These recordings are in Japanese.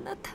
あなた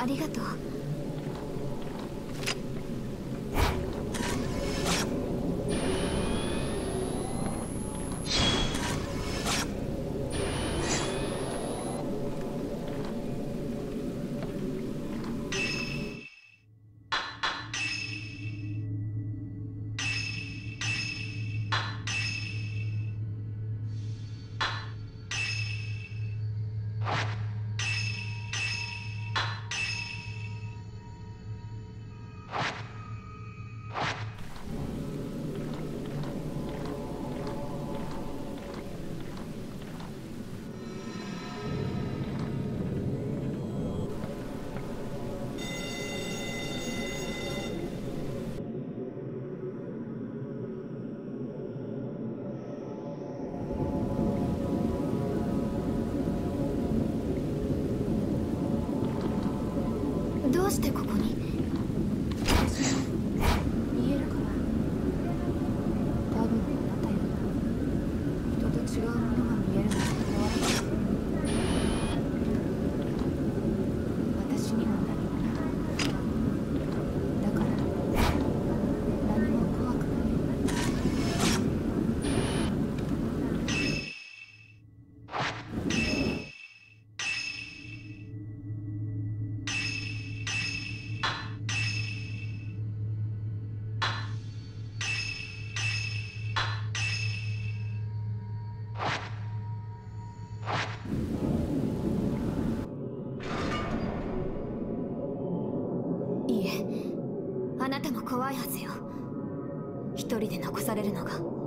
ありがとう。怖いはずよ。一人で残されるのが。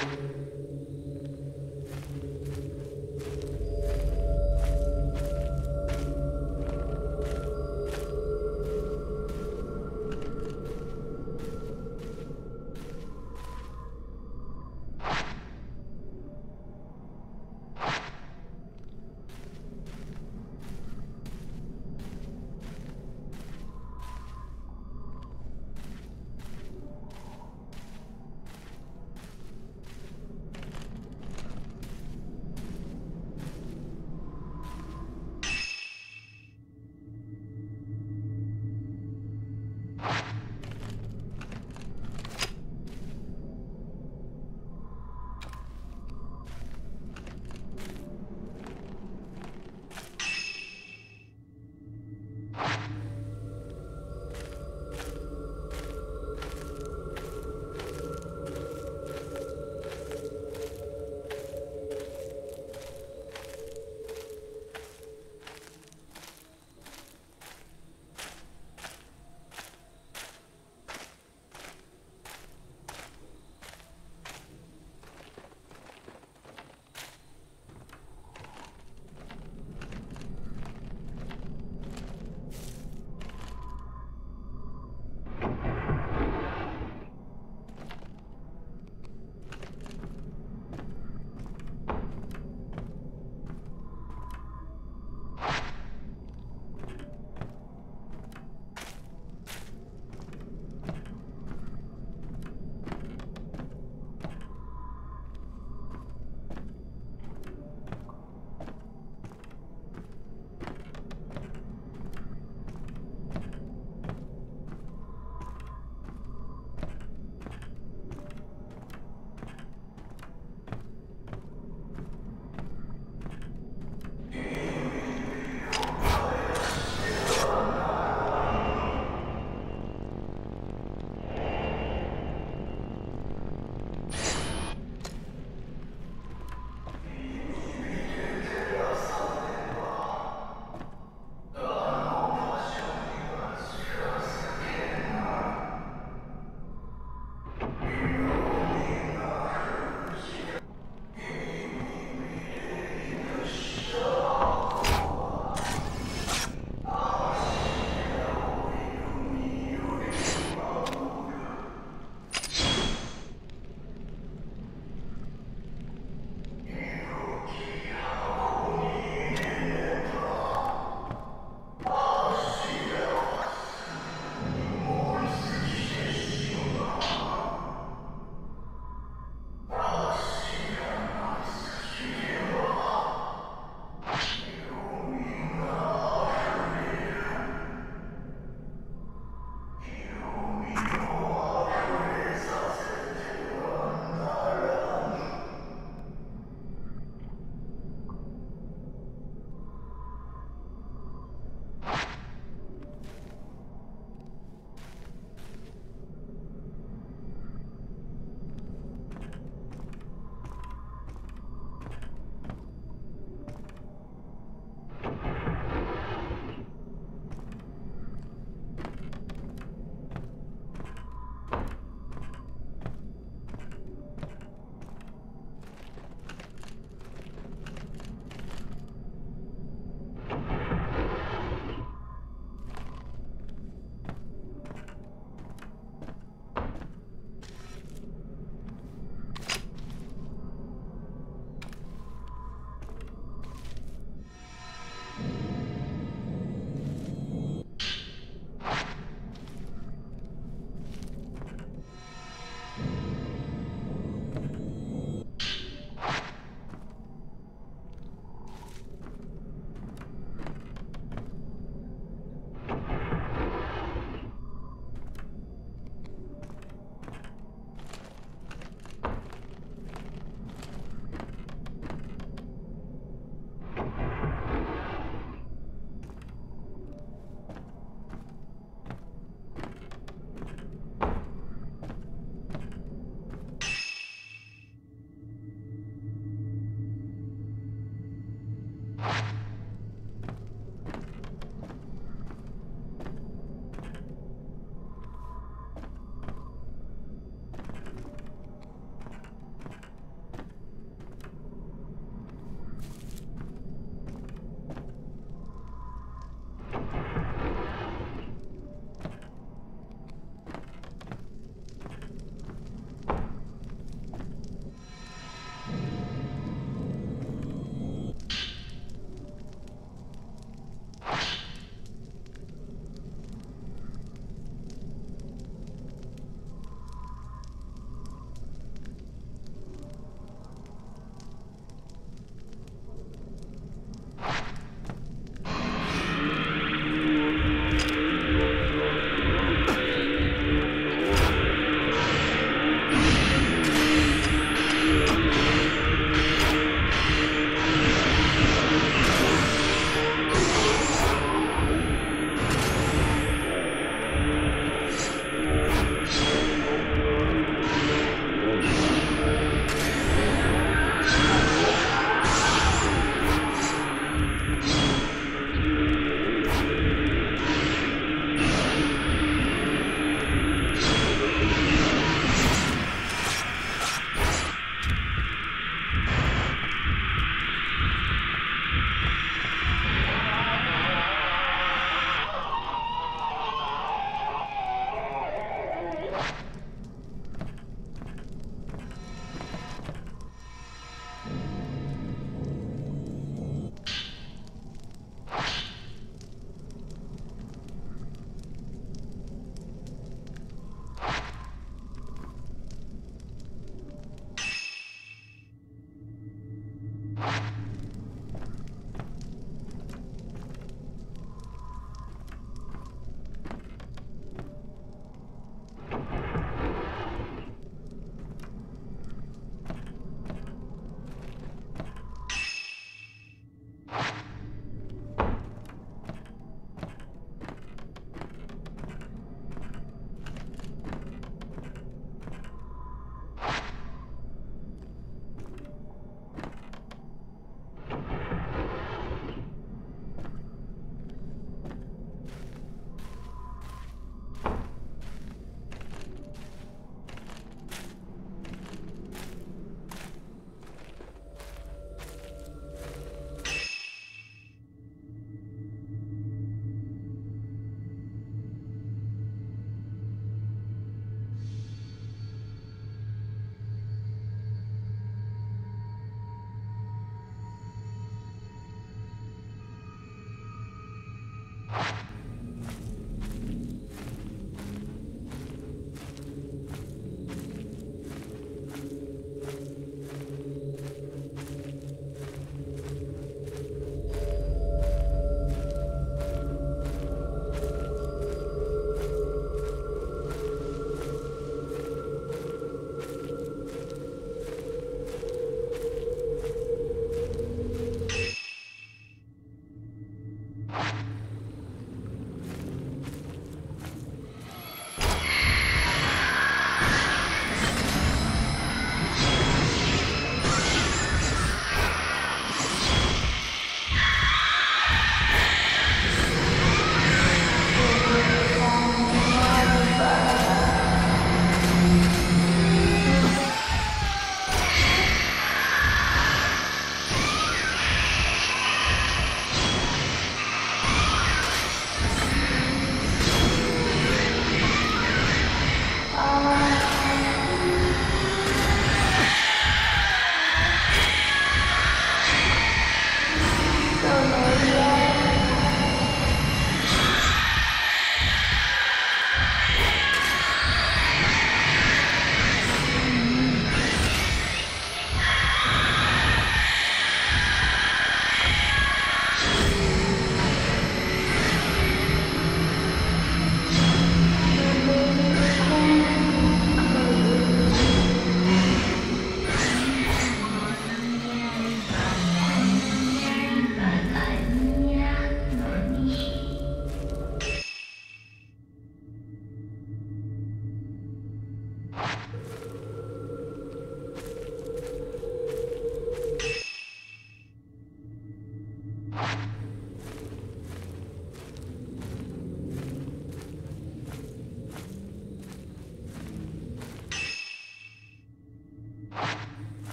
Thank you. you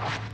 you.